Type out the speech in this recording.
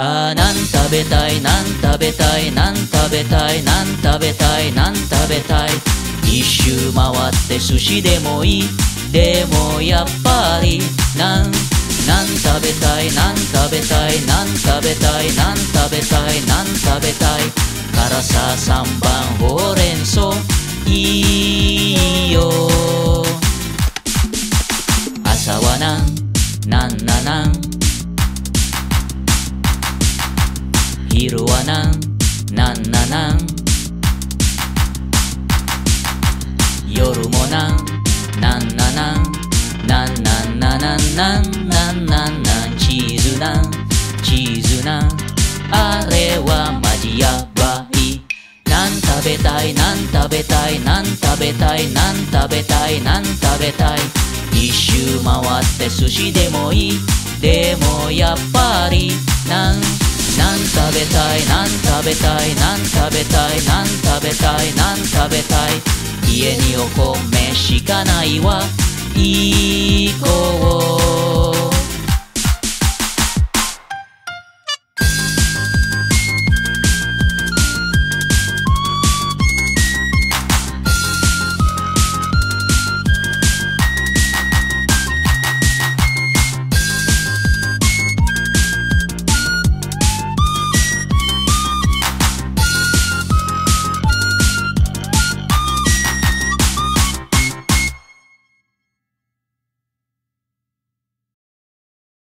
あーなん食べたいなん食べたいなん食べたいなん食べたいなん食べたい。一周回って寿司でもいい。でもやっぱりなんなん食べたいなん食べたいなん食べたいなん食べたいなん食べたい。辛さ三番ほうれん草。いいよ。朝はなんなんななん。昼はなんなんななん夜もなんなんななんなんなんななんなんな？んなんな？んチーズなんチーズなんあれはマジやばい。なん食べたい？なん食べたい？なん食べたい？なん食べたい？なん食べたい？一周回って寿司でもいい。でもやっぱりなん何食べたい何食べたい何食べたい何食べたい何食べたい。家にお米しかないわ。行こう